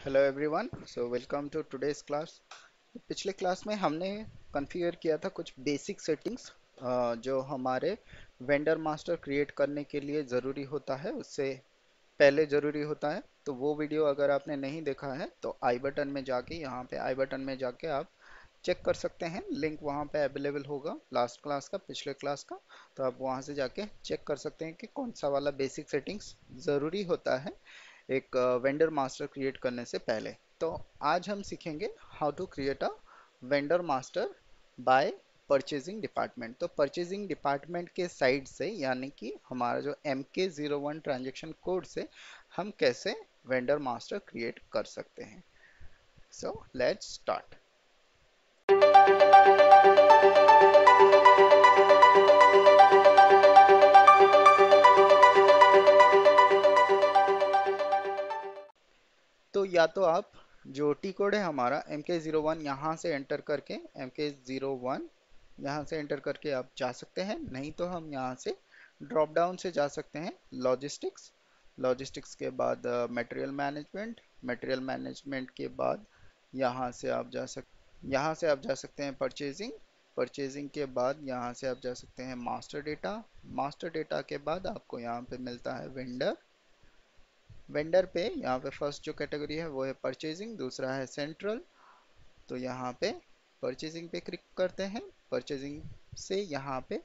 Hello everyone so welcome to today's class पिछले class में हमने कॉन्फ़िगर किया था कुछ बेसिक सेटिंग्स जो हमारे वेंडर मास्टर क्रिएट करने के लिए ज़रूरी होता है, उससे पहले ज़रूरी होता है। तो वो वीडियो अगर आपने नहीं देखा है तो आई बटन में जाके, यहाँ पे आई बटन में जाके आप चेक कर सकते हैं। लिंक वहाँ पे अवेलेबल होगा लास्ट क्लास का, पिछले क्लास का। तो आप वहाँ से जाके चेक कर सकते हैं कि कौन सा वाला बेसिक सेटिंग्स ज़रूरी होता है। एक वेंडर मास्टर क्रिएट करने से पहले। तो आज हम सीखेंगे how to create a vendor master by purchasing department तो परचेजिंग डिपार्टमेंट के साइड से, यानी कि हमारा जो एम के ज़ीरो वन ट्रांजेक्शन कोड से, हम कैसे वेंडर मास्टर क्रिएट कर सकते हैं। सो लेट्स स्टार्ट तो या तो आप जो टी कोड है हमारा एम के ज़ीरो वन यहाँ से एंटर करके एम के ज़ीरो वन यहाँ से एंटर करके आप जा सकते हैं। नहीं तो हम यहाँ से ड्रॉप डाउन से जा सकते हैं। लॉजिस्टिक्स लॉजिस्टिक्स के बाद मटेरियल मैनेजमेंट मटेरियल मैनेजमेंट के बाद यहाँ से आप जा सक, यहाँ से आप जा सकते हैं परचेजिंग परचेजिंग के बाद यहाँ से आप जा सकते हैं मास्टर डेटा मास्टर डेटा के बाद आपको यहाँ पे मिलता है वेंडर वेंडर पे, यहाँ पे फ़र्स्ट जो कैटेगरी है वो है परचेजिंग, दूसरा है सेंट्रल। तो यहाँ पे परचेजिंग पे क्लिक करते हैं। परचेजिंग से यहाँ पे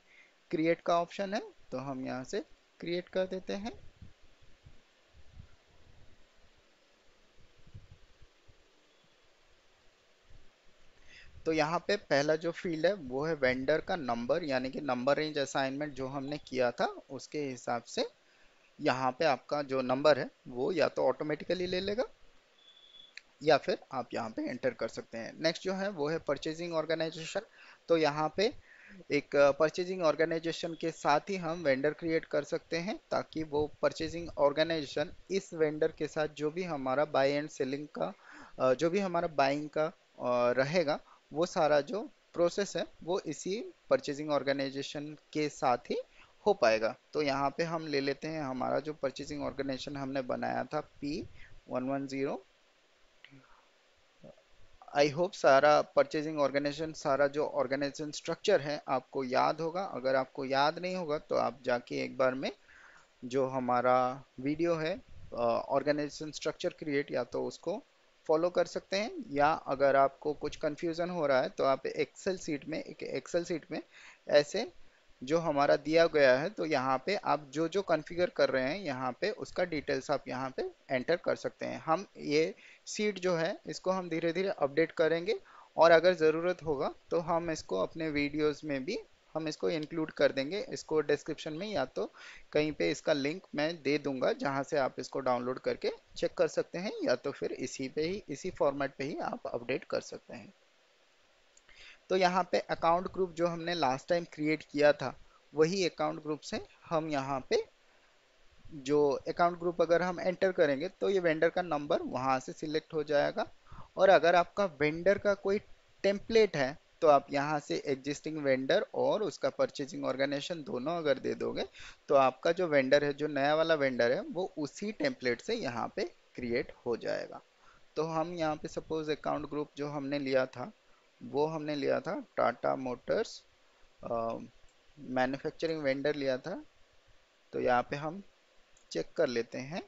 क्रिएट का ऑप्शन है तो हम यहाँ से क्रिएट कर देते हैं। तो यहाँ पे पहला जो फ़ील्ड है वो है वेंडर का नंबर, यानी कि नंबर रेंज असाइनमेंट जो हमने किया था, उसके हिसाब से यहाँ पे आपका जो नंबर है, वो या तो ऑटोमेटिकली ले लेगा, या फिर आप यहाँ पे एंटर कर सकते हैं। नेक्स्ट जो है, वो है परचेजिंग ऑर्गेनाइजेशन तो यहाँ पे एक परचेजिंग ऑर्गेनाइजेशन के साथ ही हम वेंडर क्रिएट कर सकते हैं, ताकि वो परचेजिंग ऑर्गेनाइजेशन इस वेंडर के साथ जो भी हमारा बाई एंड सेलिंग का जो भी हमारा बाइंग का रहेगा, वो सारा जो प्रोसेस है, वो इसी परचेजिंग ऑर्गेनाइजेशन के साथ ही हो पाएगा। तो यहाँ पे हम ले लेते हैं हमारा जो परचेजिंग ऑर्गेनाइजेशन हमने बनाया था P one one zero I hope सारा परचेजिंग ऑर्गेनाइजेशन सारा जो ऑर्गेनाइजेशन स्ट्रक्चर है, आपको याद होगा। अगर आपको याद नहीं होगा तो आप जाके एक बार में जो हमारा वीडियो है ऑर्गेनाइजेशन स्ट्रक्चर क्रिएट या तो उसको फॉलो कर सकते हैं, या अगर आपको कुछ कंफ्यूजन हो रहा है तो आप एक्सेल सीट में, एक एक्सेल सीट में ऐसे जो हमारा दिया गया है तो यहाँ पे आप जो जो कॉन्फ़िगर कर रहे हैं, यहाँ पे उसका डिटेल्स आप यहाँ पे एंटर कर सकते हैं। हम ये सीट जो है, इसको हम धीरे धीरे अपडेट करेंगे और अगर ज़रूरत होगा तो हम इसको अपने वीडियोस में भी, हम इसको इंक्लूड कर देंगे। इसको डिस्क्रिप्शन में या तो कहीं पे इसका लिंक मैं दे दूँगा, जहाँ से आप इसको डाउनलोड करके चेक कर सकते हैं, या तो फिर इसी पे ही, इसी फॉर्मेट पे ही आप अपडेट कर सकते हैं। तो यहाँ पे अकाउंट ग्रुप जो हमने लास्ट टाइम क्रिएट किया था, वही अकाउंट ग्रुप से हम यहाँ पे जो अकाउंट ग्रुप अगर हम एंटर करेंगे तो ये वेंडर का नंबर वहाँ से सिलेक्ट हो जाएगा। और अगर आपका वेंडर का कोई टेम्पलेट है तो आप यहाँ से एग्जिस्टिंग वेंडर और उसका परचेजिंग ऑर्गेनाइजेशन दोनों अगर दे दोगे तो आपका जो वेंडर है, जो नया वाला वेंडर है, वो उसी टेम्पलेट से यहाँ पे क्रिएट हो जाएगा। तो हम यहाँ पे सपोज़ अकाउंट ग्रुप जो हमने लिया था वो हमने लिया था टाटा मोटर्स मैन्युफैक्चरिंग वेंडर लिया था। तो यहाँ पे हम चेक कर लेते हैं।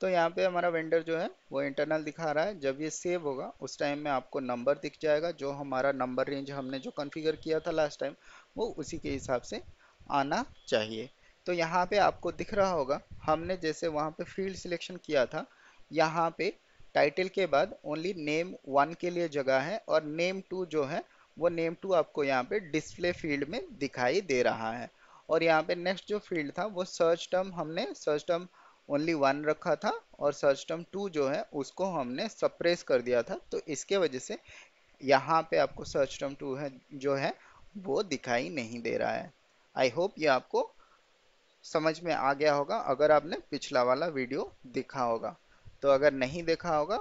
तो यहाँ पे हमारा वेंडर जो है, वो इंटरनल दिखा रहा है। जब ये सेव होगा, उस टाइम में आपको नंबर दिख जाएगा। जो हमारा नंबर रेंज हमने जो कॉन्फ़िगर किया था लास्ट टाइम वो उसी के हिसाब से आना चाहिए। तो यहाँ पे आपको दिख रहा होगा, हमने जैसे वहाँ पे फ़ील्ड सिलेक्शन किया था, यहाँ पे टाइटल के बाद ओनली नेम वन के लिए जगह है और नेम टू जो है, वो नेम टू आपको यहाँ पे डिस्प्ले फ़ील्ड में दिखाई दे रहा है। और यहाँ पे नेक्स्ट जो फ़ील्ड था, वो सर्च टर्म हमने सर्च टर्म ओनली वन रखा था और सर्च टर्म टू जो है, उसको हमने सप्रेस कर दिया था। तो इसके वजह से यहाँ पे आपको सर्च टर्म टू है, जो है, वो दिखाई नहीं दे रहा है। आई होप ये आपको समझ में आ गया होगा, अगर आपने पिछला वाला वीडियो देखा होगा। तो अगर नहीं देखा होगा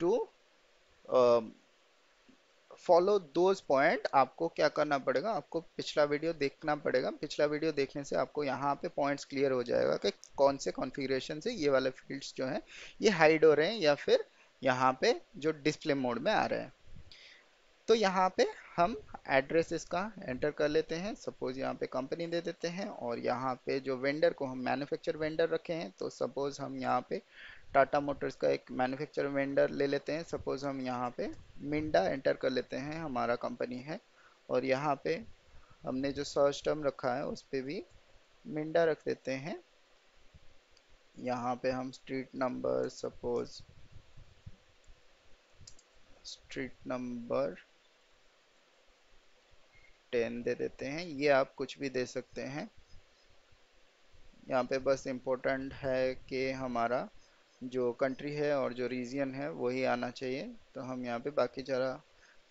टू फॉलो दोज पॉइंट आपको क्या करना पड़ेगा? आपको पिछला वीडियो देखना पड़ेगा। पिछला वीडियो देखने से आपको यहाँ पे पॉइंट्स क्लियर हो जाएगा कि कौन से कॉन्फ़िगरेशन से ये वाले फील्ड्स जो हैं, ये हाइड हो रहे हैं या फिर यहाँ पे जो डिस्प्ले मोड में आ रहे हैं। तो यहाँ पे हम एड्रेस इसका एंटर कर लेते हैं। सपोज़ यहाँ पे कंपनी दे देते हैं और यहाँ पे जो वेंडर को हम मैन्युफैक्चर वेंडर रखे हैं तो सपोज़ हम यहाँ पे टाटा मोटर्स का एक मैन्युफैक्चर वेंडर ले लेते हैं। सपोज़ हम यहाँ पे मिंडा एंटर कर लेते हैं, हमारा कंपनी है। और यहाँ पे हमने जो सर्च टर्म रखा है, उस पर भी मिंडा रख देते हैं। यहाँ पे हम street number suppose street number ten दे देते हैं, ये आप कुछ भी दे सकते हैं। यहाँ पे बस इम्पोर्टेंट है कि हमारा जो कंट्री है और जो रीजन है, वही आना चाहिए। तो हम यहाँ पे बाकी जरा,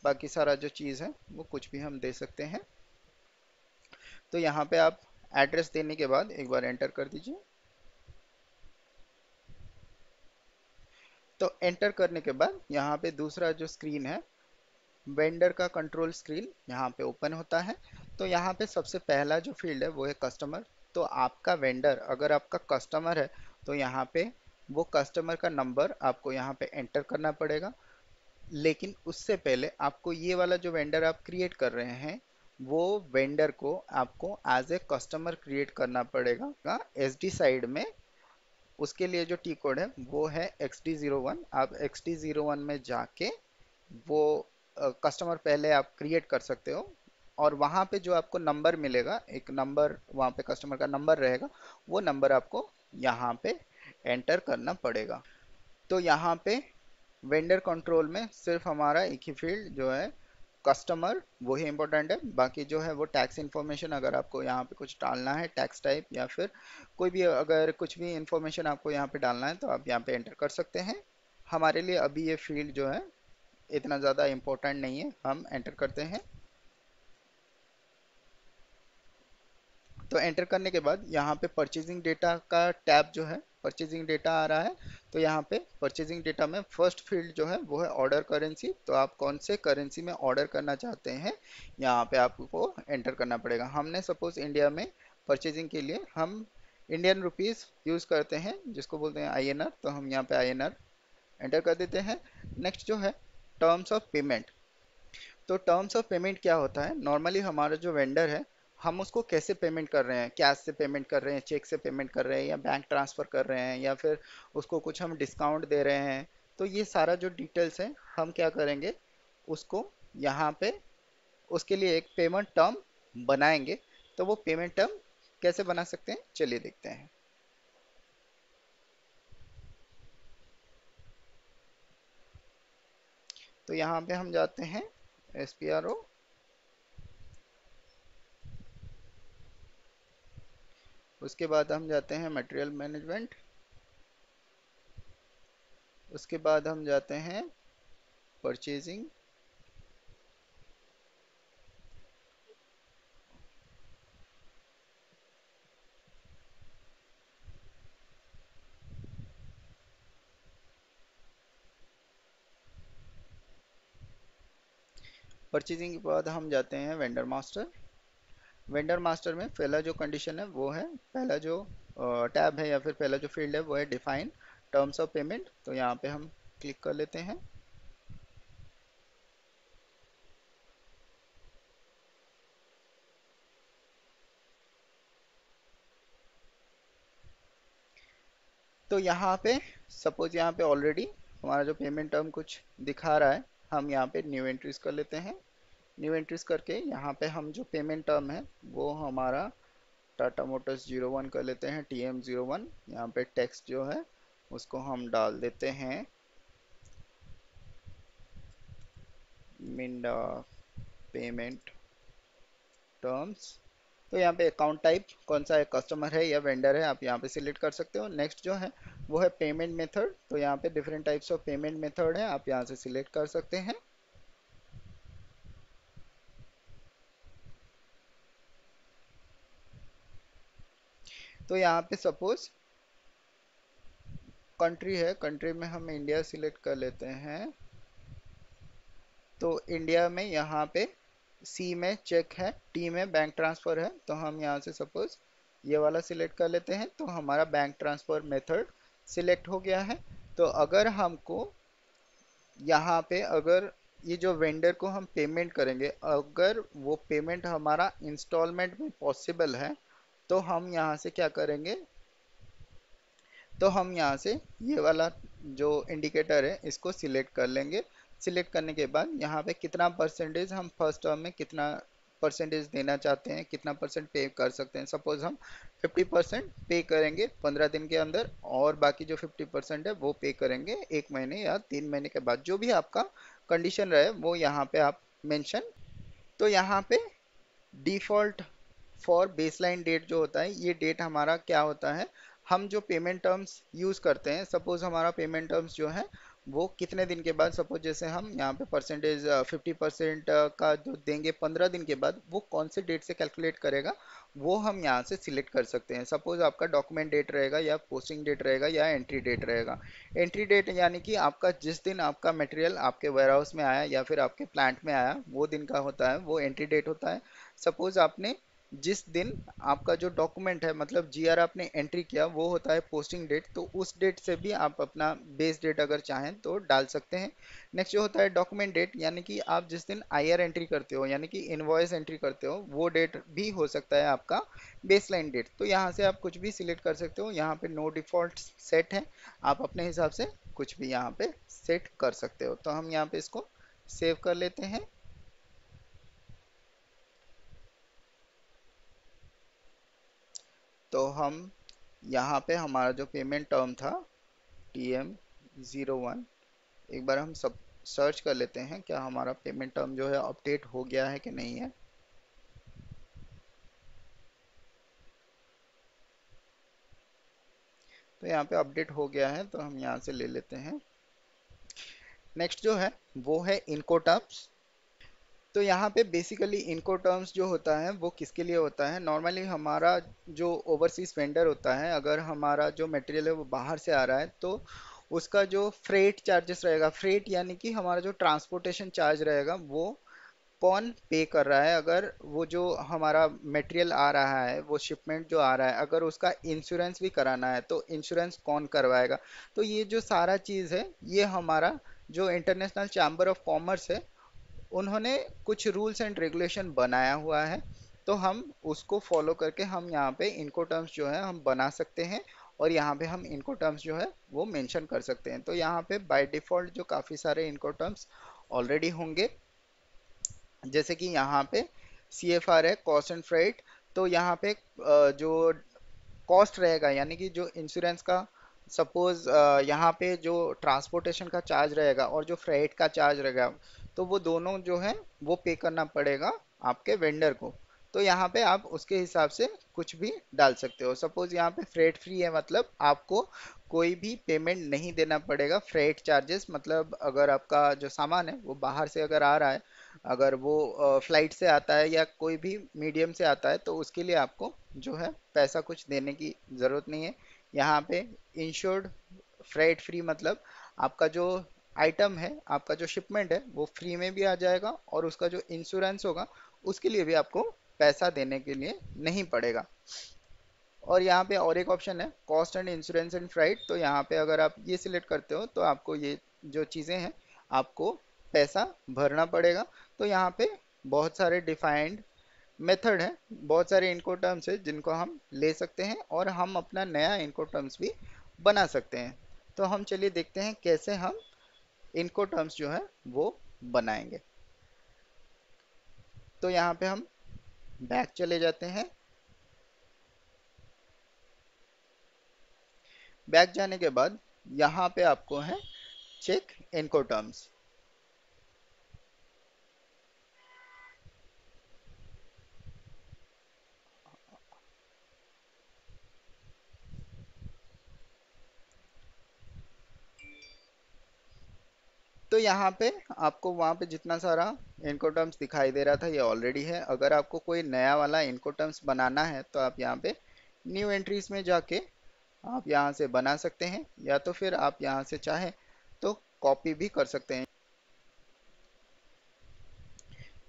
बाकी सारा जो चीज़ है, वो कुछ भी हम दे सकते हैं। तो यहाँ पे आप एड्रेस देने के बाद एक बार एंटर कर दीजिए। तो एंटर करने के बाद यहाँ पे दूसरा जो स्क्रीन है वेंडर का कंट्रोल स्क्रीन यहाँ पे ओपन होता है। तो यहाँ पे सबसे पहला जो फ़ील्ड है, वो है कस्टमर तो आपका वेंडर, अगर आपका कस्टमर है तो यहाँ पे वो कस्टमर का नंबर आपको यहाँ पे एंटर करना पड़ेगा। लेकिन उससे पहले आपको ये वाला जो वेंडर आप क्रिएट कर रहे हैं, वो वेंडर को आपको एज ए कस्टमर क्रिएट करना पड़ेगा एस डी साइड में। उसके लिए जो टी कोड है, वो है एक्स डी ज़ीरो वन आप एक्स डी ज़ीरो वन में जाके वो कस्टमर पहले आप क्रिएट कर सकते हो और वहाँ पे जो आपको नंबर मिलेगा, एक नंबर वहाँ पे कस्टमर का नंबर रहेगा, वो नंबर आपको यहाँ पे एंटर करना पड़ेगा। तो यहाँ पे वेंडर कंट्रोल में सिर्फ़ हमारा एक ही फ़ील्ड जो है कस्टमर वही इंपॉर्टेंट है। बाकी जो है वो टैक्स इन्फॉर्मेशन अगर आपको यहाँ पे कुछ डालना है टैक्स टाइप या फिर कोई भी अगर कुछ भी इन्फॉर्मेशन आपको यहाँ पे डालना है तो आप यहाँ पे एंटर कर सकते हैं। हमारे लिए अभी ये फ़ील्ड जो है इतना ज़्यादा इम्पोर्टेंट नहीं है। हम एंटर करते हैं। तो एंटर करने के बाद यहाँ पे परचेजिंग डेटा का टैब जो है परचेजिंग डेटा आ रहा है। तो यहाँ पे परचेजिंग डेटा में फ़र्स्ट फ़ील्ड जो है, वो है ऑर्डर करेंसी तो आप कौन से करेंसी में ऑर्डर करना चाहते हैं, यहाँ पे आपको एंटर करना पड़ेगा। हमने सपोज़ इंडिया में परचेजिंग के लिए हम इंडियन रुपीज़ यूज़ करते हैं, जिसको बोलते हैं आईएनआर तो हम यहाँ पे आईएनआर एंटर कर देते हैं। नेक्स्ट जो है टर्म्स ऑफ़ पेमेंट तो टर्म्स ऑफ़ पेमेंट क्या होता है? नॉर्मली हमारा जो वेंडर है, हम उसको कैसे पेमेंट कर रहे हैं? कैश से पेमेंट कर रहे हैं चेक से पेमेंट कर रहे हैं, या बैंक ट्रांसफ़र कर रहे हैं, या फिर उसको कुछ हम डिस्काउंट दे रहे हैं? तो ये सारा जो डिटेल्स है, हम क्या करेंगे? उसको यहाँ पे, उसके लिए एक पेमेंट टर्म बनाएँगे। तो वो पेमेंट टर्म कैसे बना सकते हैं? चलिए देखते हैं। तो यहाँ पे हम जाते हैं एस पी आर ओ उसके बाद हम जाते हैं मटेरियल मैनेजमेंट। उसके बाद हम जाते हैं परचेजिंग। परचेजिंग के बाद हम जाते हैं वेंडर मास्टर वेंडर मास्टर में पहला जो कंडीशन है, वो है, पहला जो टैब है या फिर पहला जो फ़ील्ड है, वो है डिफाइन टर्म्स ऑफ़ पेमेंट तो यहाँ पे हम क्लिक कर लेते हैं। तो यहाँ पे सपोज़ यहाँ पे ऑलरेडी हमारा जो पेमेंट टर्म कुछ दिखा रहा है हम यहाँ पे न्यू एंट्रीज कर लेते हैं। न्यू एंट्रीज करके यहाँ पे हम जो पेमेंट टर्म है, वो हमारा टाटा मोटर्स ज़ीरो वन कर लेते हैं टी एम ज़ीरो वन यहाँ पे टैक्स जो है, उसको हम डाल देते हैं। मिंडा पेमेंट टर्म्स तो यहाँ पे अकाउंट टाइप कौन सा है कस्टमर है या वेंडर है, आप यहाँ पे सिलेक्ट कर सकते हो। नेक्स्ट जो है, वो है पेमेंट मेथड तो यहाँ पे different types of payment method है, आप यहाँ से सिलेक्ट कर सकते हैं। तो यहाँ पे सपोज़ कंट्री है कंट्री में हम इंडिया सिलेक्ट कर लेते हैं। तो इंडिया में यहाँ पे सी में चेक है टी में बैंक ट्रांसफ़र है तो हम यहाँ से सपोज़ ये वाला सिलेक्ट कर लेते हैं तो हमारा बैंक ट्रांसफ़र मेथड सिलेक्ट हो गया है। तो अगर हमको यहाँ पे अगर ये जो वेंडर को हम पेमेंट करेंगे, अगर वो पेमेंट हमारा इंस्टॉलमेंट में पॉसिबल है तो हम यहाँ से क्या करेंगे? तो हम यहाँ से ये वाला जो इंडिकेटर है, इसको सिलेक्ट कर लेंगे। सिलेक्ट करने के बाद यहाँ पे कितना परसेंटेज हम फ़र्स्ट टर्म में कितना परसेंटेज देना चाहते हैं, कितना परसेंट पे कर सकते हैं। सपोज़ हम 50 परसेंट पे करेंगे 15 दिन के अंदर और बाकी जो 50 परसेंट है वो पे करेंगे एक महीने या तीन महीने के बाद। जो भी आपका कंडीशन रहे, वो यहाँ पे आप मेंशन तो यहाँ पे डिफ़ॉल्ट फॉर बेसलाइन डेट जो होता है, ये डेट हमारा क्या होता है? हम जो पेमेंट टर्म्स यूज़ करते हैं सपोज़ हमारा पेमेंट टर्म्स जो है वो कितने दिन के बाद सपोज़ जैसे हम यहाँ पे परसेंटेज फिफ्टी परसेंट का जो देंगे पंद्रह दिन के बाद, वो कौन से डेट से कैलकुलेट करेगा, वो हम यहाँ से सिलेक्ट कर सकते हैं। सपोज़ आपका डॉक्यूमेंट डेट रहेगा या पोस्टिंग डेट रहेगा या एंट्री डेट रहेगा। एंट्री डेट यानी कि आपका जिस दिन आपका मटेरियल आपके वेयर हाउस में आया या फिर आपके प्लांट में आया, वो दिन का होता है, वो एंट्री डेट होता है। सपोज़ आपने जिस दिन आपका जो डॉक्यूमेंट है मतलब जीआर आपने एंट्री किया, वो होता है पोस्टिंग डेट तो उस डेट से भी आप अपना बेस डेट अगर चाहें तो डाल सकते हैं। नेक्स्ट जो होता है डॉक्यूमेंट डेट यानी कि आप जिस दिन आईआर एंट्री करते हो, यानी कि इनवॉइस एंट्री करते हो, वो डेट भी हो सकता है आपका बेसलाइन डेट तो यहाँ से आप कुछ भी सिलेक्ट कर सकते हो, यहाँ पे नो डिफ़ॉल्ट सेट है, आप अपने हिसाब से कुछ भी यहाँ पे सेट कर सकते हो। तो हम यहाँ पे इसको सेव कर लेते हैं। तो हम यहाँ पे हमारा जो पेमेंट टर्म था टी एम ज़ीरो वन एक बार हम सब सर्च कर लेते हैं क्या हमारा पेमेंट टर्म जो है अपडेट हो गया है कि नहीं है। तो यहाँ पे अपडेट हो गया है तो हम यहाँ से ले लेते हैं। नेक्स्ट जो है, वो है इनको टर्म्स तो यहाँ पे बेसिकली इनको टर्म्स जो होता है, वो किसके लिए होता है? नॉर्मली हमारा जो ओवरसीज वेंडर होता है, अगर हमारा जो मटेरियल है वो बाहर से आ रहा है तो उसका जो फ्रेट चार्जेस रहेगा फ्रेट यानी कि हमारा जो ट्रांसपोर्टेशन चार्ज रहेगा, वो कौन पे कर रहा है। अगर वो जो हमारा मटेरियल आ रहा है, वो शिपमेंट जो आ रहा है, अगर उसका इंश्योरेंस भी कराना है तो इंश्योरेंस कौन करवाएगा? तो ये जो सारा चीज़ है, ये हमारा जो इंटरनेशनल चैम्बर ऑफ़ कॉमर्स है उन्होंने कुछ रूल्स एंड रेगुलेशन बनाया हुआ है तो हम उसको फॉलो करके हम यहाँ पे इनको टर्म्स जो है हम बना सकते हैं और यहाँ पे हम इनको टर्म्स जो है वो मेंशन कर सकते हैं। तो यहाँ पे बाय डिफ़ॉल्ट जो काफ़ी सारे इनको टर्म्स ऑलरेडी होंगे, जैसे कि यहाँ पे सी एफ़ आर है कॉस्ट एंड फ्रेट तो यहाँ पे जो कॉस्ट रहेगा, यानी कि जो इंश्योरेंस का सपोज़ यहाँ पे जो ट्रांसपोर्टेशन का चार्ज रहेगा और जो फ्रेट का चार्ज रहेगा तो वो दोनों जो है, वो पे करना पड़ेगा आपके वेंडर को। तो यहाँ पे आप उसके हिसाब से कुछ भी डाल सकते हो। सपोज़ यहाँ पे फ्रेट फ्री है मतलब आपको कोई भी पेमेंट नहीं देना पड़ेगा। फ्रेट चार्जेस मतलब अगर आपका जो सामान है, वो बाहर से अगर आ रहा है, अगर वो फ़्लाइट से आता है या कोई भी मीडियम से आता है तो उसके लिए आपको जो है पैसा कुछ देने की ज़रूरत नहीं है। यहाँ पे इंश्योर्ड फ्रेट फ्री मतलब आपका जो आइटम है, आपका जो शिपमेंट है, वो फ्री में भी आ जाएगा और उसका जो इंश्योरेंस होगा, उसके लिए भी आपको पैसा देने के लिए नहीं पड़ेगा। और यहाँ पे और एक ऑप्शन है cost and insurance and freight तो यहाँ पे अगर आप ये सिलेक्ट करते हो तो आपको ये जो चीज़ें हैं, आपको पैसा भरना पड़ेगा। तो यहाँ पे बहुत सारे डिफाइंड मेथड है, बहुत सारे इनको टर्म्स है, जिनको हम ले सकते हैं और हम अपना नया इनको टर्म्स भी बना सकते हैं। तो हम चलिए देखते हैं, कैसे हम इनको टर्म्स जो है, वो बनाएँगे। तो यहाँ पे हम बैक चले जाते हैं। बैक जाने के बाद यहाँ पे आपको है चेक इनको टर्म्स तो यहाँ पे आपको वहाँ पे जितना सारा इनको टर्म्स दिखाई दे रहा था, ये ऑलरेडी है। अगर आपको कोई नया वाला इनको टर्म्स बनाना है तो आप यहाँ पे न्यू एंट्रीज में जाके आप यहाँ से बना सकते हैं, या तो फिर आप यहाँ से चाहें तो कॉपी भी कर सकते हैं।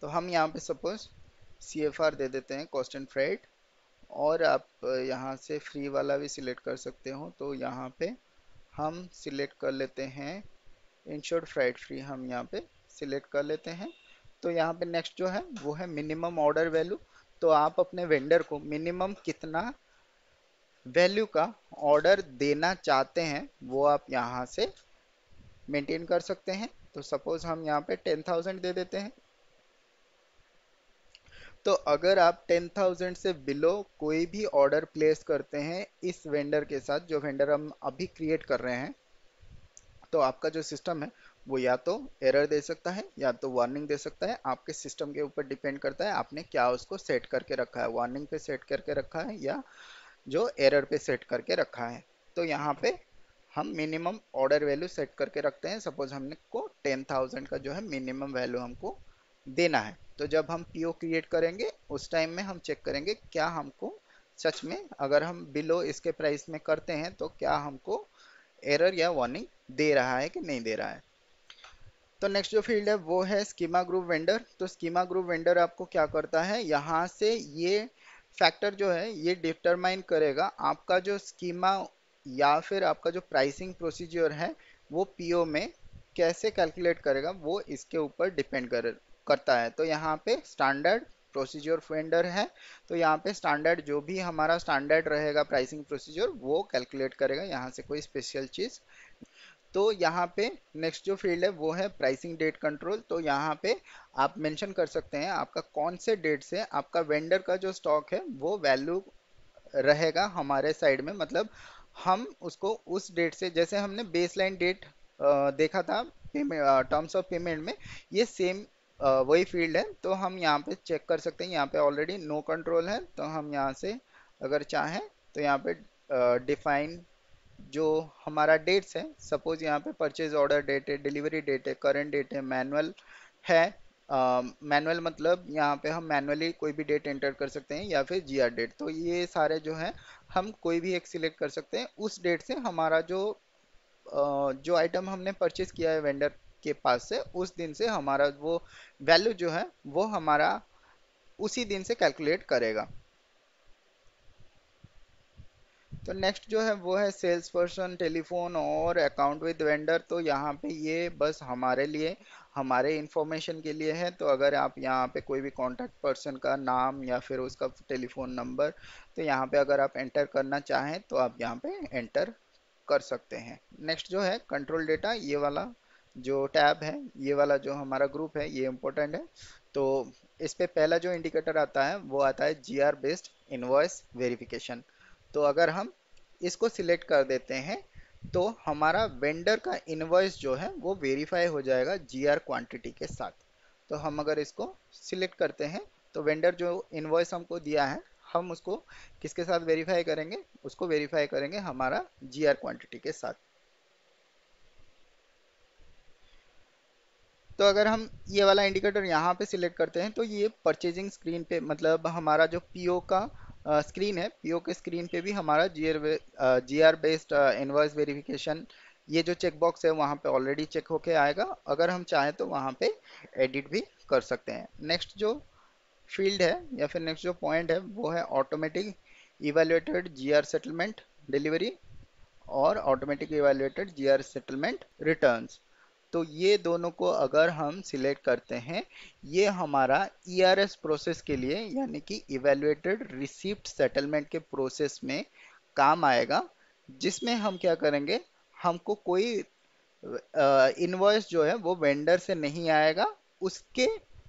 तो हम यहाँ पे सपोज़ सी एफ़ आर दे देते हैं कॉस्ट एंड फ्रेड और आप यहाँ से फ्री वाला भी सिलेक्ट कर सकते हो। तो यहाँ पे हम सिलेक्ट कर लेते हैं इंश्योर्ड फ्राइड फ्री हम यहाँ पे सिलेक्ट कर लेते हैं। तो यहाँ पे नेक्स्ट जो है, वो है मिनिमम ऑर्डर वैल्यू तो आप अपने वेंडर को मिनिमम कितना वैल्यू का ऑर्डर देना चाहते हैं, वो आप यहाँ से मेंटेन कर सकते हैं। तो सपोज़ हम यहाँ पे टेन थाउज़ेंड दे देते हैं। तो अगर आप टेन थाउज़ेंड से बिलो कोई भी ऑर्डर प्लेस करते हैं, इस वेंडर के साथ जो वेंडर हम अभी क्रिएट कर रहे हैं तो आपका जो सिस्टम है, वो या तो एरर दे सकता है, या तो वार्निंग दे सकता है। आपके सिस्टम के ऊपर डिपेंड करता है, आपने क्या उसको सेट करके रखा है। वार्निंग पे सेट करके रखा है, या जो एरर पे सेट करके रखा है। तो यहाँ पे हम मिनिमम ऑर्डर वैल्यू सेट करके रखते हैं। सपोज़ हमने को टेन थाउज़ेंड का जो है मिनिमम वैल्यू हमको देना है। तो जब हम पीओ क्रिएट करेंगे, उस टाइम में हम चेक करेंगे, क्या हमको सच में अगर हम बिलो इसके प्राइस में करते हैं तो क्या हमको एरर या वार्निंग दे रहा है कि नहीं दे रहा है। तो नेक्स्ट जो फ़ील्ड है, वो है स्कीमा ग्रुप वेंडर तो स्कीमा ग्रुप वेंडर आपको क्या करता है? यहाँ से ये फैक्टर जो है, ये डिटरमाइन करेगा आपका जो स्कीमा या फिर आपका जो प्राइसिंग प्रोसीजर है, वो पीओ में कैसे कैलकुलेट करेगा, वो इसके ऊपर डिपेंड कर, करता है। तो यहाँ पे स्टैंडर्ड प्रोसीजर वेंडर है तो यहाँ पे स्टैंडर्ड जो भी हमारा स्टैंडर्ड रहेगा प्राइसिंग प्रोसीजर वो कैलकुलेट करेगा, यहाँ से कोई स्पेशल चीज़। तो यहाँ पे नेक्स्ट जो फ़ील्ड है, वो है प्राइसिंग डेट कंट्रोल तो यहाँ पे आप मेंशन कर सकते हैं, आपका कौन से डेट से आपका वेंडर का जो स्टॉक है, वो वैल्यू रहेगा हमारे साइड में। मतलब हम उसको उस डेट से, जैसे हमने बेस लाइन डेट देखा था टर्म्स ऑफ़ पेमेंट में, ये सेम वही फ़ील्ड है तो हम यहाँ पे चेक कर सकते हैं यहाँ पे ऑलरेडी नो कंट्रोल है तो हम यहाँ से अगर चाहें तो यहाँ पे डिफाइन जो हमारा डेट्स है सपोज़ यहाँ पे परचेज ऑर्डर डेट है डिलीवरी डेट है करंट डेट है मैनुअल है मैनुअल uh, मतलब यहाँ पे हम मैनुअली कोई भी डेट एंटर कर सकते हैं या फिर जीआर डेट तो ये सारे जो है हम कोई भी एक सिलेक्ट कर सकते हैं उस डेट से हमारा जो uh, जो आइटम हमने परचेज किया है वेंडर के पास से उस दिन से हमारा वो वैल्यू जो है, वो हमारा उसी दिन से कैलकुलेट करेगा। तो नेक्स्ट जो है, वो है सेल्स पर्सन टेलीफोन और अकाउंट विद वेंडर तो यहाँ पे ये बस हमारे लिए, हमारे इंफॉर्मेशन के लिए है। तो अगर आप यहाँ पे कोई भी कांटेक्ट पर्सन का नाम या फिर उसका टेलीफोन नंबर तो यहाँ पे अगर आप एंटर करना चाहें तो आप यहाँ पे एंटर कर सकते हैं। नेक्स्ट जो है कंट्रोल डेटा ये वाला जो टैब है, ये वाला जो हमारा ग्रुप है, ये इम्पोर्टेंट है। तो इस पर पहला जो इंडिकेटर आता है, वो आता है G R based invoice verification तो अगर हम इसको सिलेक्ट कर देते हैं तो हमारा वेंडर का इनवॉइस जो है, वो वेरीफाई हो जाएगा जी आर क्वान्टिटी के साथ। तो हम अगर इसको सिलेक्ट करते हैं तो वेंडर जो इनवॉइस हमको दिया है, हम उसको किसके साथ वेरीफाई करेंगे? उसको वेरीफाई करेंगे हमारा जी आर क्वान्टिटी के साथ। तो अगर हम ये वाला इंडिकेटर यहाँ पे सिलेक्ट करते हैं तो ये परचेजिंग स्क्रीन पे मतलब हमारा जो पीओ का स्क्रीन है पीओ के स्क्रीन पे भी हमारा G R G R based invoice verification ये जो चेक बॉक्स है वहाँ पे ऑलरेडी चेक होके आएगा। अगर हम चाहें तो वहाँ पे एडिट भी कर सकते हैं। नेक्स्ट जो फ़ील्ड है, या फिर नेक्स्ट जो पॉइंट है, वो है automatic evaluated G settlement delivery और automatic evaluated G settlement returns तो ये दोनों को अगर हम सिलेक्ट करते हैं, ये हमारा ई e प्रोसेस के लिए, यानी कि इवेल्युएटेड रिसिप्ट सेटलमेंट के प्रोसेस में काम आएगा, जिसमें हम क्या करेंगे, हमको कोई इनवॉइस जो है, वो वेंडर से नहीं आएगा, उसके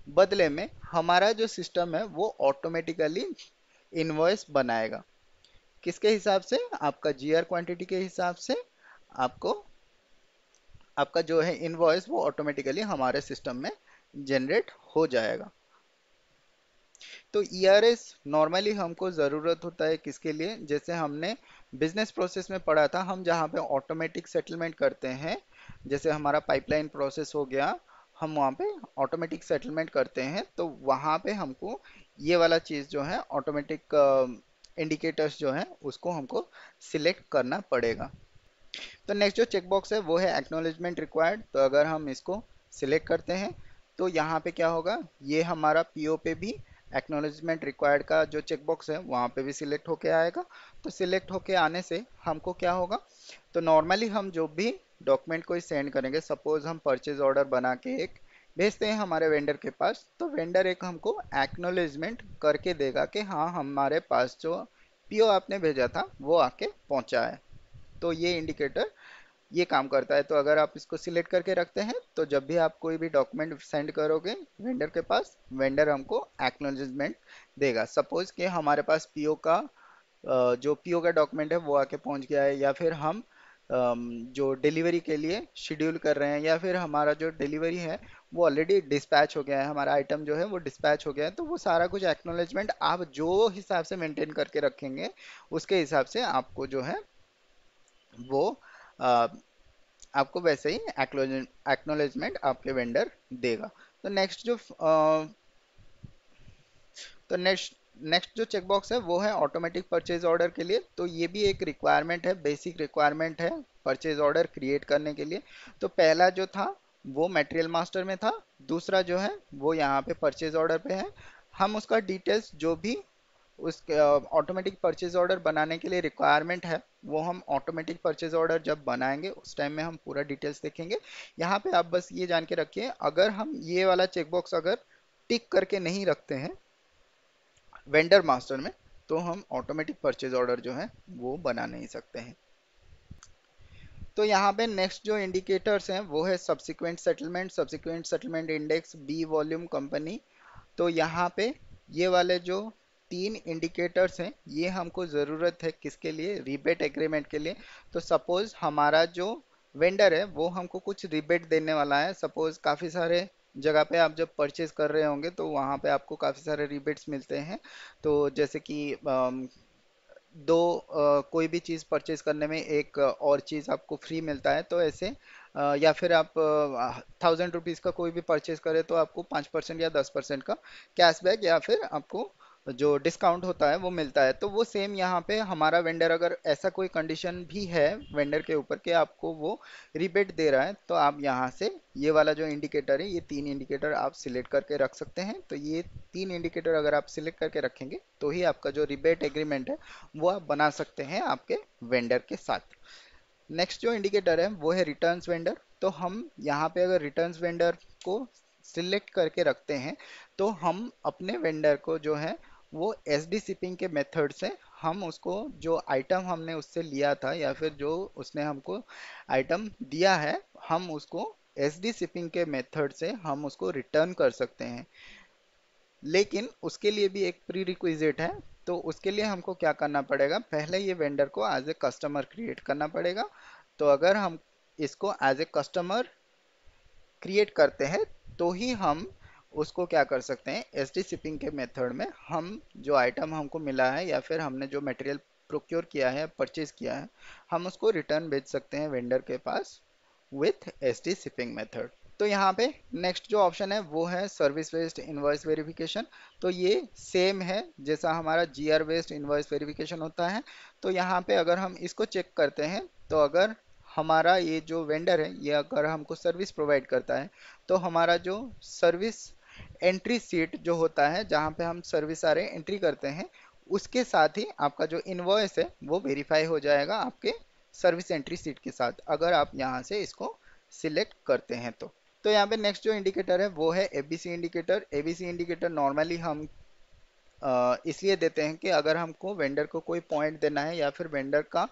बदले में हमारा जो सिस्टम है, वो ऑटोमेटिकली इनवॉइस बनाएगा। किसके हिसाब से? आपका जीआर क्वांटिटी के हिसाब से आपको आपका जो है इनवॉइस वो ऑटोमेटिकली हमारे सिस्टम में जनरेट हो जाएगा। तो ईआरएस नॉर्मली हमको ज़रूरत होता है किसके लिए? जैसे हमने बिज़नेस प्रोसेस में पढ़ा था, हम जहाँ पे ऑटोमेटिक सेटलमेंट करते हैं, जैसे हमारा पाइपलाइन प्रोसेस हो गया, हम वहाँ पे ऑटोमेटिक सेटलमेंट करते हैं तो वहाँ पे हमको ये वाला चीज़ जो है ऑटोमेटिक इंडिकेटर्स जो है, उसको हमको सिलेक्ट करना पड़ेगा। तो नेक्स्ट जो चेकबॉक्स है, वो है एक्नोलेजमेंट रिक्वायर्ड तो अगर हम इसको सिलेक्ट करते हैं तो यहाँ पे क्या होगा? ये हमारा पीओ पे भी एक्नोलेजमेंट रिक्वायर्ड का जो चेकबॉक्स है, वहाँ पे भी सिलेक्ट होके आएगा। तो सिलेक्ट होके आने से हमको क्या होगा? तो नॉर्मली हम जो भी डॉक्यूमेंट कोई सेंड करेंगे सपोज़ हम परचेज ऑर्डर बना के एक भेजते हैं हमारे वेंडर के पास तो वेंडर एक हमको एक्नोलेजमेंट करके देगा कि हाँ हमारे पास जो पीओ आपने भेजा था, वो आके पहुँचा है। तो ये इंडिकेटर ये काम करता है। तो अगर आप इसको सिलेक्ट करके रखते हैं तो जब भी आप कोई भी डॉक्यूमेंट सेंड करोगे वेंडर के पास वेंडर हमको एक्नोलेजमेंट देगा। सपोज़ कि हमारे पास पीओ का जो पीओ का डॉक्यूमेंट है, वो आके पहुँच गया है, या फिर हम जो डिलीवरी के लिए शेड्यूल कर रहे हैं, या फिर हमारा जो डिलीवरी है, वो ऑलरेडी डिस्पैच हो गया है। हमारा आइटम जो है, वो डिस्पैच हो गया है। तो वो सारा कुछ एक्नोलेजमेंट आप जो हिसाब से मेंटेन करके रखेंगे, उसके हिसाब से आपको जो है वो आ, आपको वैसे ही एक्नोलेजमेंट आपके वेंडर देगा। तो नेक्स्ट जो आ, तो नेक्स्ट नेक्स्ट जो चेकबॉक्स है वो है ऑटोमेटिक परचेज ऑर्डर के लिए। तो ये भी एक रिक्वायरमेंट है बेसिक रिक्वायरमेंट है परचेज ऑर्डर क्रिएट करने के लिए। तो पहला जो था वो मटेरियल मास्टर में था। दूसरा जो है वो यहाँ पे परचेज ऑर्डर पे है। हम उसका डिटेल्स जो भी उस ऑटोमेटिक परचेज ऑर्डर बनाने के लिए रिक्वायरमेंट है वो हम ऑटोमेटिक परचेज ऑर्डर जब बनाएँगे, उस टाइम में हम पूरा डिटेल्स देखेंगे। यहाँ पे आप बस ये जान के रखिए, अगर हम ये वाला चेकबॉक्स अगर टिक करके नहीं रखते हैं वेंडर मास्टर में तो हम ऑटोमेटिक परचेज ऑर्डर जो है, वो बना नहीं सकते हैं। तो यहाँ पे नेक्स्ट जो इंडिकेटर्स हैं, वो है subsequent settlement subsequent settlement index B volume company तो यहाँ पे ये वाले जो तीन इंडिकेटर्स हैं, ये हमको ज़रूरत है किसके लिए? रिबेट एग्रीमेंट के लिए। तो सपोज़ हमारा जो वेंडर है, वो हमको कुछ रिबेट देने वाला है। सपोज़ काफ़ी सारे जगह पे आप जब परचेज कर रहे होंगे तो वहाँ पे आपको काफ़ी सारे रिबेट्स मिलते हैं। तो जैसे कि दो कोई भी चीज़ परचेज करने में एक और चीज़ आपको फ्री मिलता है तो ऐसे या फिर आप थाउज़ेंड रुपीज़ का कोई भी परचेज करें तो आपको पाँच परसेंट या दस परसेंट का कैशबैक या फिर आपको जो डिस्काउंट होता है, वो मिलता है। तो वो सेम यहाँ पे हमारा वेंडर अगर ऐसा कोई कंडीशन भी है वेंडर के ऊपर कि आपको वो रिबेट दे रहा है तो आप यहाँ से ये वाला जो इंडिकेटर है, ये तीन इंडिकेटर आप सिलेक्ट करके रख सकते हैं। तो ये तीन इंडिकेटर अगर आप सिलेक्ट करके रखेंगे तो ही आपका जो रिबेट एग्रीमेंट है, वो आप बना सकते हैं आपके वेंडर के साथ। नेक्स्ट जो इंडिकेटर है, वो है रिटर्न वेंडर तो हम यहाँ पे अगर रिटर्न्स वेंडर को सिलेक्ट करके रखते हैं तो हम अपने वेंडर को जो है वो एस डी शिपिंग के मेथड से हम उसको, जो आइटम हमने उससे लिया था या फिर जो उसने हमको आइटम दिया है, हम उसको एस डी शिपिंग के मेथड से हम उसको रिटर्न कर सकते हैं। लेकिन उसके लिए भी एक प्री रिक्विजिट है। तो उसके लिए हमको क्या करना पड़ेगा? पहले ये वेंडर को एज ए कस्टमर क्रिएट करना पड़ेगा। तो अगर हम इसको एज ए कस्टमर क्रिएट करते हैं तो ही हम उसको क्या कर सकते हैं? एस डी शिपिंग के मेथड में हम जो आइटम हमको मिला है या फिर हमने जो मटेरियल प्रोक्योर किया है परचेज किया है, हम उसको रिटर्न भेज सकते हैं वेंडर के पास with S D shipping method तो यहाँ पे नेक्स्ट जो ऑप्शन है वो है सर्विस बेस्ड इनवॉइस वेरिफिकेशन तो ये सेम है जैसा हमारा G R based invoice verification होता है। तो यहाँ पे अगर हम इसको चेक करते हैं तो अगर हमारा ये जो वेंडर है, ये अगर हमको सर्विस प्रोवाइड करता है तो हमारा जो सर्विस एंट्री सीट जो होता है, जहाँ पे हम सर्विस सारे एंट्री करते हैं, उसके साथ ही आपका जो इन्वॉइस है, वो वेरीफाई हो जाएगा आपके सर्विस एंट्री सीट के साथ, अगर आप यहाँ से इसको सिलेक्ट करते हैं तो। तो यहाँ पे नेक्स्ट जो इंडिकेटर है, वो है A B C indicator A B C indicator normally हम इसलिए देते हैं कि अगर हमको वेंडर को कोई पॉइंट देना है या फिर वेंडर का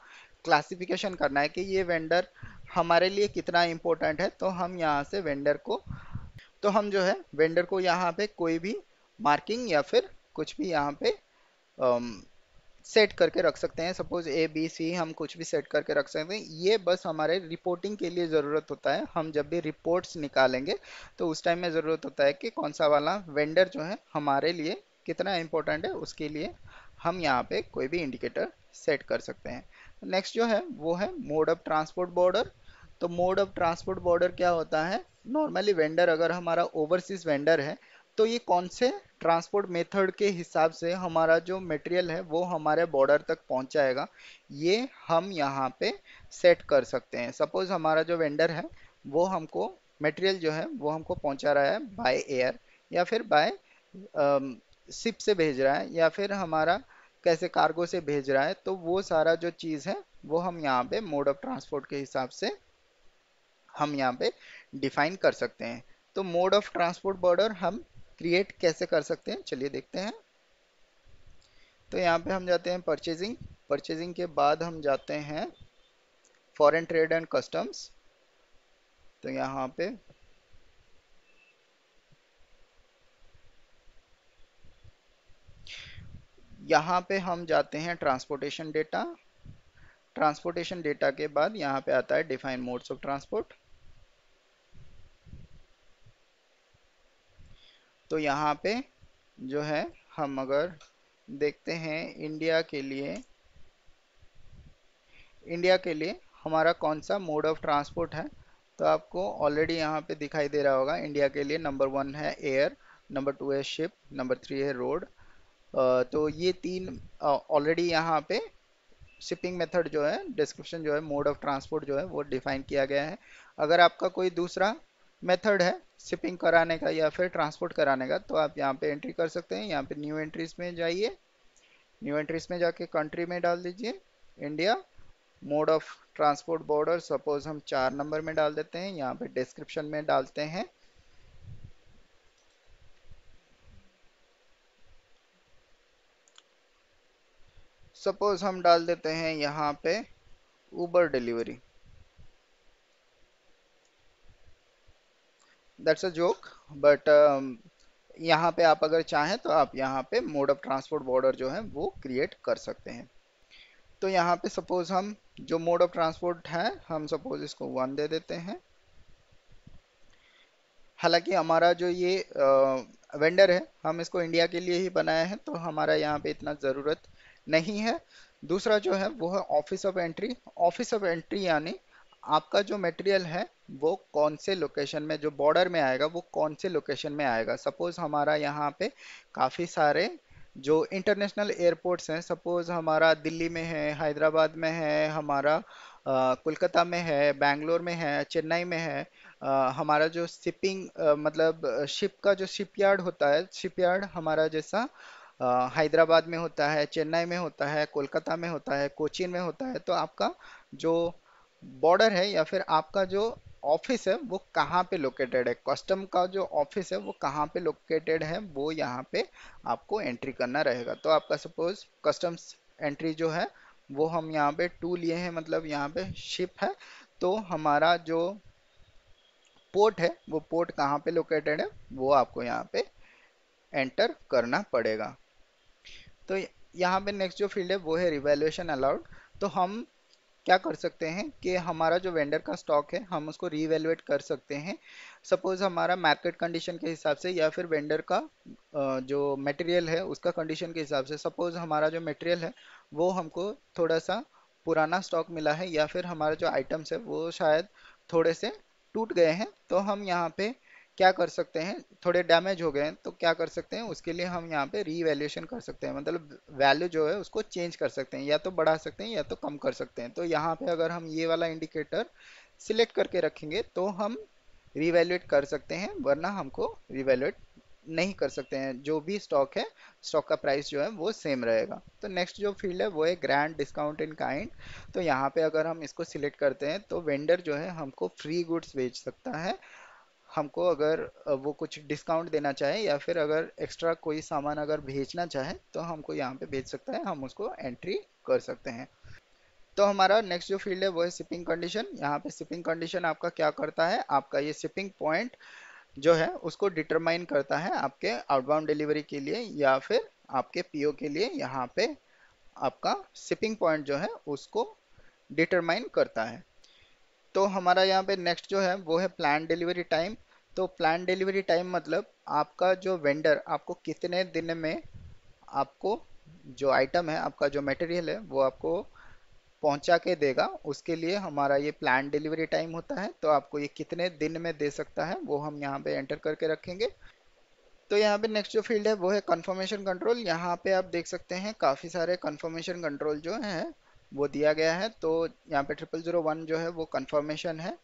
क्लासिफिकेशन करना है कि ये वेंडर हमारे लिए कितना इम्पोर्टेंट है तो हम यहाँ से वेंडर को तो हम जो है वेंडर को यहाँ पे कोई भी मार्किंग या फिर कुछ भी यहाँ पे सेट करके रख सकते हैं। सपोज़ ए बी सी हम कुछ भी सेट करके रख सकते हैं। ये बस हमारे रिपोर्टिंग के लिए ज़रूरत होता है। हम जब भी रिपोर्ट्स निकालेंगे तो उस टाइम में ज़रूरत होता है कि कौन सा वाला वेंडर जो है, हमारे लिए कितना इम्पोर्टेंट है, उसके लिए हम यहाँ पे कोई भी इंडिकेटर सेट कर सकते हैं। नेक्स्ट जो है, वो है मोड ऑफ़ ट्रांसपोर्ट बॉर्डर तो मोड ऑफ़ ट्रांसपोर्ट बॉर्डर क्या होता है? नॉर्मली वेंडर अगर हमारा ओवरसीज वेंडर है तो ये कौन से ट्रांसपोर्ट मेथड के हिसाब से हमारा जो मटेरियल है, वो हमारे बॉर्डर तक पहुंचाएगा ये हम यहाँ पे सेट कर सकते हैं। सपोज़ हमारा जो वेंडर है, वो हमको मटेरियल जो है, वो हमको पहुँचा रहा है बाय एयर या फिर बाय शिप से भेज रहा है, या फिर हमारा कैसे कार्गो से भेज रहा है तो वो सारा जो चीज़ है, वो हम यहाँ पे मोड ऑफ़ ट्रांसपोर्ट के हिसाब से हम यहाँ पे डिफाइन कर सकते हैं। तो मोड ऑफ़ ट्रांसपोर्ट बॉर्डर हम क्रिएट कैसे कर सकते हैं, चलिए देखते हैं। तो यहाँ पे हम जाते हैं परचेजिंग परचेजिंग के बाद हम जाते हैं फॉरेन ट्रेड एंड कस्टम्स तो यहाँ पे यहाँ पे हम जाते हैं ट्रांसपोर्टेशन डेटा ट्रांसपोर्टेशन डेटा के बाद यहाँ पे आता है डिफाइन मोड्स ऑफ़ ट्रांसपोर्ट तो यहाँ पे जो है, हम अगर देखते हैं इंडिया के लिए इंडिया के लिए हमारा कौन सा मोड ऑफ़ ट्रांसपोर्ट है? तो आपको ऑलरेडी यहाँ पे दिखाई दे रहा होगा इंडिया के लिए नंबर वन है एयर नंबर टू है शिप नंबर थ्री है रोड तो ये तीन ऑलरेडी यहाँ पे शिपिंग मेथड जो है डिस्क्रिप्शन जो है मोड ऑफ़ ट्रांसपोर्ट जो है, वो डिफाइन किया गया है. अगर आपका कोई दूसरा मेथड है शिपिंग कराने का या फिर ट्रांसपोर्ट कराने का तो आप यहाँ पे एंट्री कर सकते हैं। यहाँ पे न्यू एंट्रीज में जाइए। न्यू एंट्रीज में जाके कंट्री में डाल दीजिए। India mode of transport border suppose हम चार नंबर में डाल देते हैं। यहाँ पे डिस्क्रिप्शन में डालते हैं। सपोज़ हम डाल देते हैं यहाँ पे Uber delivery that's a joke but यहाँ पे आप अगर चाहें तो आप यहाँ पे मोड ऑफ़ ट्रांसपोर्ट बॉर्डर जो है वो क्रिएट कर सकते हैं। तो यहाँ पे सपोज़ हम जो मोड ऑफ़ ट्रांसपोर्ट है, हम सपोज़ इसको वन दे देते हैं। हालाँकि हमारा जो ये वेंडर है, हम इसको इंडिया के लिए ही बनाया है तो हमारा यहाँ पे इतना ज़रूरत नहीं है। दूसरा जो है, वो है office of entry office of entry यानी आपका जो मटेरियल है वो कौन से लोकेशन में जो बॉर्डर में आएगा वो कौन से लोकेशन में आएगा? सपोज़ हमारा यहाँ पे काफ़ी सारे जो इंटरनेशनल एयरपोर्ट्स हैं सपोज़ हमारा दिल्ली में है हैदराबाद में है हमारा कोलकाता में है बैंगलोर में है चेन्नई में है आ, हमारा जो शिपिंग मतलब शिप का जो शिपयार्ड होता है शिपयार्ड हमारा जैसा हैदराबाद में होता है चेन्नई में होता है कोलकाता में होता है कोचीन में होता है तो आपका जो बॉर्डर है या फिर आपका जो ऑफ़िस है, वो कहाँ पे लोकेटेड है? कस्टम का जो ऑफ़िस है, वो कहाँ पे लोकेटेड है, वो यहाँ पे आपको एंट्री करना रहेगा। तो आपका सपोज़ कस्टम्स एंट्री जो है, वो हम यहाँ पे टू लिए हैं मतलब यहाँ पे शिप है। तो हमारा जो पोर्ट है, वो पोर्ट कहाँ पे लोकेटेड है, वो आपको यहाँ पे एंटर करना पड़ेगा। तो यहाँ पे नेक्स्ट जो फ़ील्ड है, वो है रिवेल्यूशन अलाउड तो हम क्या कर सकते हैं कि हमारा जो वेंडर का स्टॉक है, हम उसको रीवैल्यूएट कर सकते हैं। सपोज़ हमारा मार्केट कंडीशन के हिसाब से या फिर वेंडर का जो मटेरियल है, उसका कंडीशन के हिसाब से सपोज़ हमारा जो मटेरियल है, वो हमको थोड़ा सा पुराना स्टॉक मिला है या फिर हमारा जो आइटम्स है, वो शायद थोड़े से टूट गए हैं तो हम यहाँ पे क्या कर सकते हैं? थोड़े डैमेज हो गए हैं तो क्या कर सकते हैं? उसके लिए हम यहाँ पे रीवैल्यूएशन कर सकते हैं। मतलब वैल्यू जो है, उसको चेंज कर सकते हैं। या तो बढ़ा सकते हैं, या तो कम कर सकते हैं। तो यहाँ पे अगर हम ये वाला इंडिकेटर सिलेक्ट करके रखेंगे तो हम रिवैल्यूएट कर सकते हैं, वरना हमको रिवैल्यूएट नहीं कर सकते हैं। जो भी स्टॉक है स्टॉक का प्राइस जो है, वो सेम रहेगा। तो नेक्स्ट जो फ़ील्ड है, वो है ग्रैंड डिस्काउंट इन काइंड तो यहाँ पे अगर हम इसको सिलेक्ट करते हैं तो वेंडर जो है, हमको फ्री गुड्स बेच सकता है। हमको अगर वो कुछ डिस्काउंट देना चाहे या फिर अगर एक्स्ट्रा कोई सामान अगर भेजना चाहे तो हमको यहाँ पे भेज सकता है। हम उसको एंट्री कर सकते हैं। तो हमारा नेक्स्ट जो फ़ील्ड है, वो है शिपिंग कंडीशन यहाँ पे शिपिंग कंडीशन आपका क्या करता है? आपका ये शिपिंग पॉइंट जो है, उसको डिटरमाइन करता है आपके आउटबाउंड डिलीवरी के लिए या फिर आपके पीओ के लिए। यहाँ पे आपका शिपिंग पॉइंट जो है, उसको डिटरमाइन करता है। तो हमारा यहाँ पे नेक्स्ट जो है, वो है प्लान डिलीवरी टाइम तो प्लान डिलीवरी टाइम मतलब आपका जो वेंडर आपको कितने दिन में आपको जो आइटम है, आपका जो मटेरियल है, वो आपको पहुँचा के देगा. उसके लिए हमारा ये प्लान डिलीवरी टाइम होता है. तो आपको ये कितने दिन में दे सकता है, वो हम यहाँ पे एंटर करके रखेंगे. तो यहाँ पे नेक्स्ट जो फ़ील्ड है, वो है कंफर्मेशन कंट्रोल यहाँ पे आप देख सकते हैं, काफ़ी सारे कंफर्मेशन कंट्रोल जो है वो दिया गया है तो यहाँ पे ट्रिपल ज़ीरो वन जो है वो कंफर्मेशन है।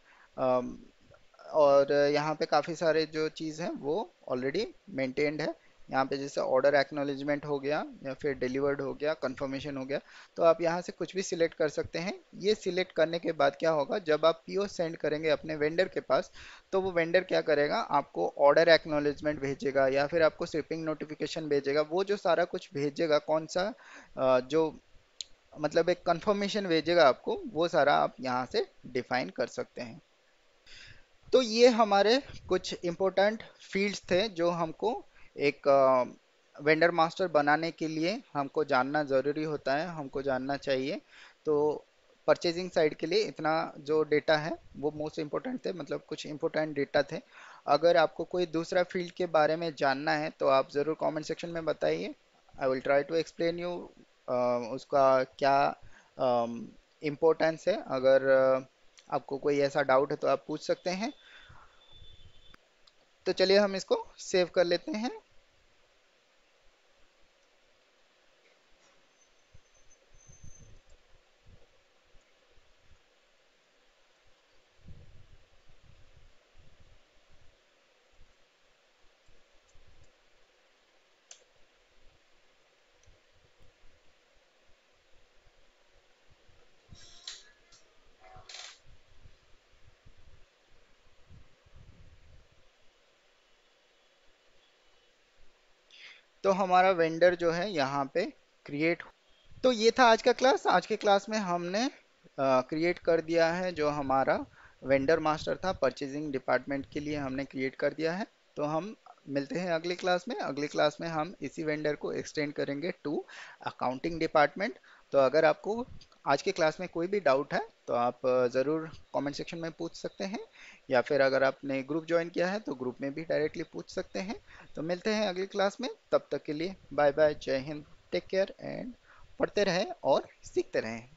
और यहाँ पे काफ़ी सारे जो चीज़ हैं वो ऑलरेडी मेंटेन्ड है। यहाँ पे जैसे ऑर्डर एक्नॉलेजमेंट हो गया या फिर डिलीवर्ड हो गया कंफर्मेशन हो गया तो आप यहाँ से कुछ भी सिलेक्ट कर सकते हैं। ये सिलेक्ट करने के बाद क्या होगा, जब आप पीओ सेंड करेंगे अपने वेंडर के पास तो वो वेंडर क्या करेगा, आपको ऑर्डर एक्नॉलेजमेंट भेजेगा या फिर आपको शिपिंग नोटिफिकेशन भेजेगा। वो जो सारा कुछ भेजेगा, कौन सा जो मतलब एक कंफर्मेशन भेजेगा आपको, वो सारा आप यहाँ से डिफाइन कर सकते हैं। तो ये हमारे कुछ इम्पोर्टेंट फील्ड्स थे जो हमको एक वेंडर मास्टर बनाने के लिए हमको जानना ज़रूरी होता है, हमको जानना चाहिए। तो परचेजिंग साइड के लिए इतना जो डेटा है, वो मोस्ट इम्पोर्टेंट थे मतलब कुछ इम्पोर्टेंट डेटा थे। अगर आपको कोई दूसरा फ़ील्ड के बारे में जानना है तो आप ज़रूर कमेंट सेक्शन में बताइए। I will try to explain you उसका क्या इम्पोर्टेंस है? अगर आपको कोई ऐसा डाउट है तो आप पूछ सकते हैं। तो चलिए हम इसको सेव कर लेते हैं। तो हमारा वेंडर जो है यहाँ पे क्रिएट तो ये था आज का क्लास आज के क्लास में हमने क्रिएट कर दिया है जो हमारा वेंडर मास्टर था। परचेजिंग डिपार्टमेंट के लिए हमने क्रिएट कर दिया है। तो हम मिलते हैं अगले क्लास में। अगले क्लास में हम इसी वेंडर को एक्सटेंड करेंगे टू अकाउंटिंग डिपार्टमेंट तो अगर आपको आज के क्लास में कोई भी डाउट है तो आप ज़रूर कमेंट सेक्शन में पूछ सकते हैं, या फिर अगर आपने ग्रुप ज्वाइन किया है तो ग्रुप में भी डायरेक्टली पूछ सकते हैं। तो मिलते हैं अगली क्लास में, तब तक के लिए बाय बाय जय हिंद टेक केयर एंड पढ़ते रहें और सीखते रहें।